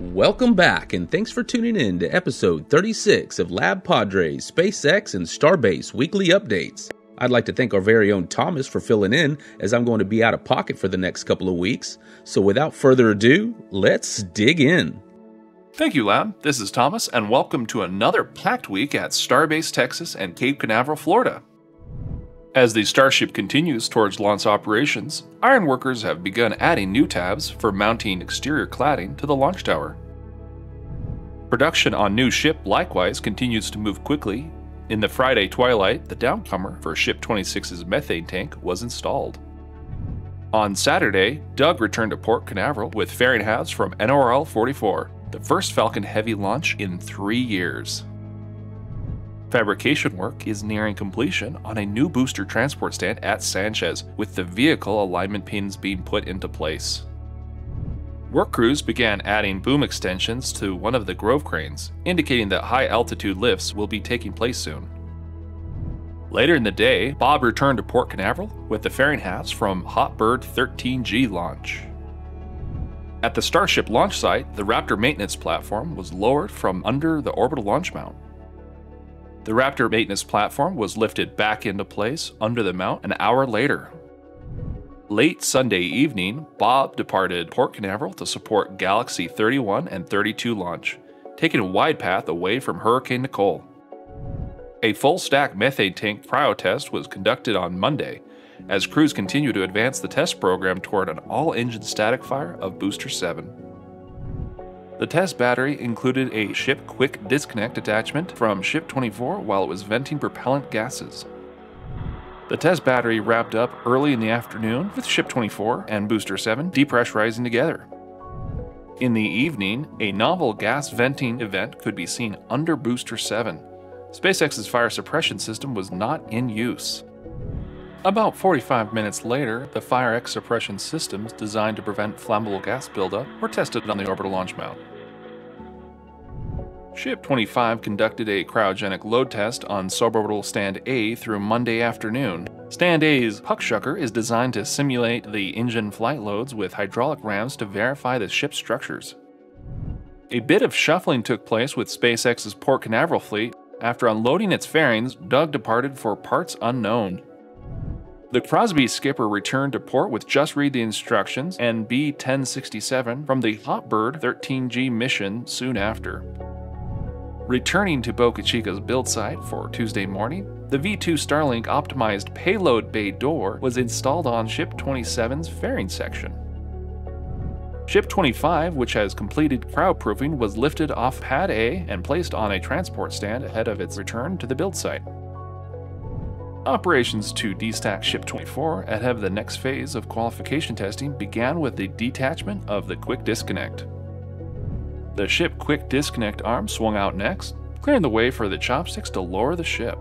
Welcome back, and thanks for tuning in to episode 36 of Lab Padres, SpaceX, and Starbase weekly updates. I'd like to thank our very own Thomas for filling in, as I'm going to be out of pocket for the next couple of weeks. So without further ado, let's dig in. Thank you, Lab. This is Thomas, and welcome to another packed week at Starbase, Texas, and Cape Canaveral, Florida. As the Starship continues towards launch operations, ironworkers have begun adding new tabs for mounting exterior cladding to the launch tower. Production on new ship likewise continues to move quickly. In the Friday twilight, the downcomer for Ship 26's methane tank was installed. On Saturday, Doug returned to Port Canaveral with fairing halves from NORL 44, the first Falcon Heavy launch in three years. Fabrication work is nearing completion on a new booster transport stand at Sanchez, with the vehicle alignment pins being put into place. Work crews began adding boom extensions to one of the Grove cranes, indicating that high altitude lifts will be taking place soon. Later in the day, Bob returned to Port Canaveral with the fairing hats from Hotbird 13G launch. At the Starship launch site, the Raptor maintenance platform was lowered from under the orbital launch mount. The Raptor maintenance platform was lifted back into place under the mount an hour later. Late Sunday evening, Bob departed Port Canaveral to support Galaxy 31 and 32 launch, taking a wide path away from Hurricane Nicole. A full stack methane tank cryo test was conducted on Monday as crews continue to advance the test program toward an all engine static fire of Booster 7. The test battery included a ship quick disconnect attachment from Ship 24 while it was venting propellant gases. The test battery wrapped up early in the afternoon with Ship 24 and Booster 7 depressurizing together. In the evening, a novel gas venting event could be seen under Booster 7. SpaceX's fire suppression system was not in use. About 45 minutes later, the FireX suppression systems designed to prevent flammable gas buildup were tested on the orbital launch mount. Ship 25 conducted a cryogenic load test on suborbital Stand A through Monday afternoon. Stand A's puckshucker is designed to simulate the engine flight loads with hydraulic rams to verify the ship's structures. A bit of shuffling took place with SpaceX's Port Canaveral fleet. After unloading its fairings, Doug departed for parts unknown. The Crosby skipper returned to port with just read the instructions and B 1067 from the Hotbird 13G mission soon after. Returning to Boca Chica's build site for Tuesday morning, the V 2 Starlink optimized payload bay door was installed on Ship 27's fairing section. Ship 25, which has completed cryo proofing, was lifted off Pad A and placed on a transport stand ahead of its return to the build site. Operations to destack Ship 24 ahead of the next phase of qualification testing began with the detachment of the quick disconnect. The ship quick disconnect arm swung out next, clearing the way for the chopsticks to lower the ship.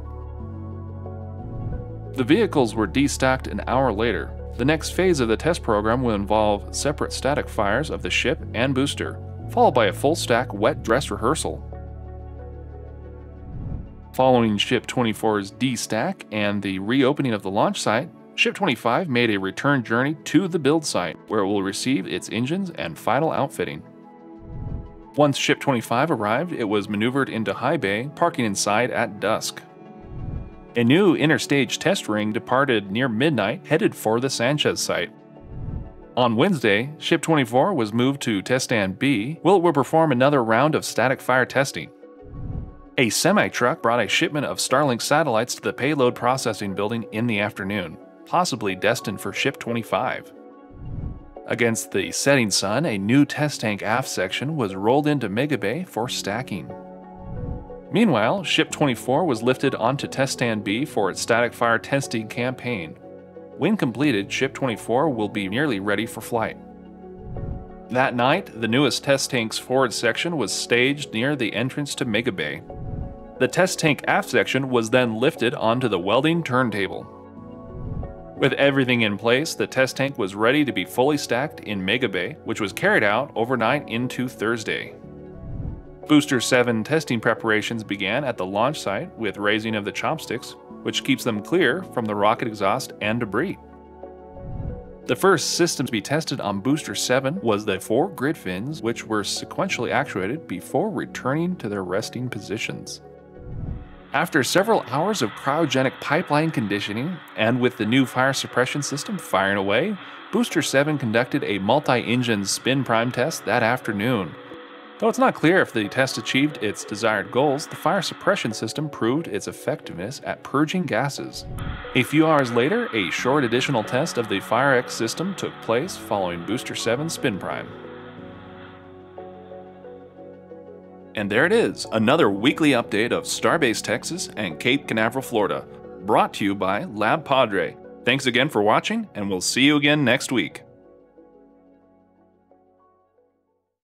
The vehicles were destacked an hour later. The next phase of the test program will involve separate static fires of the ship and booster, followed by a full stack wet dress rehearsal. Following Ship 24's destack and the reopening of the launch site, Ship 25 made a return journey to the build site, where it will receive its engines and final outfitting. Once Ship 25 arrived, it was maneuvered into high bay, parking inside at dusk. A new interstage test ring departed near midnight, headed for the Sanchez site. On Wednesday, Ship 24 was moved to Test Stand B, where it will perform another round of static fire testing. A semi truck brought a shipment of Starlink satellites to the payload processing building in the afternoon, possibly destined for Ship 25. Against the setting sun, a new test tank aft section was rolled into Mega Bay for stacking. Meanwhile, Ship 24 was lifted onto Test Stand B for its static fire testing campaign. When completed, Ship 24 will be nearly ready for flight. That night, the newest test tank's forward section was staged near the entrance to Mega Bay. The test tank aft section was then lifted onto the welding turntable. With everything in place, the test tank was ready to be fully stacked in Mega Bay, which was carried out overnight into Thursday. Booster 7 testing preparations began at the launch site with raising of the chopsticks, which keeps them clear from the rocket exhaust and debris. The first system to be tested on Booster 7 was the four grid fins, which were sequentially actuated before returning to their resting positions. After several hours of cryogenic pipeline conditioning, and with the new fire suppression system firing away, Booster 7 conducted a multi engine spin prime test that afternoon. Though it's not clear if the test achieved its desired goals, the fire suppression system proved its effectiveness at purging gases. A few hours later, a short additional test of the FireX system took place following Booster 7 spin prime. And there it is, another weekly update of Starbase Texas and Cape Canaveral, Florida, brought to you by Lab Padre. Thanks again for watching, and we'll see you again next week.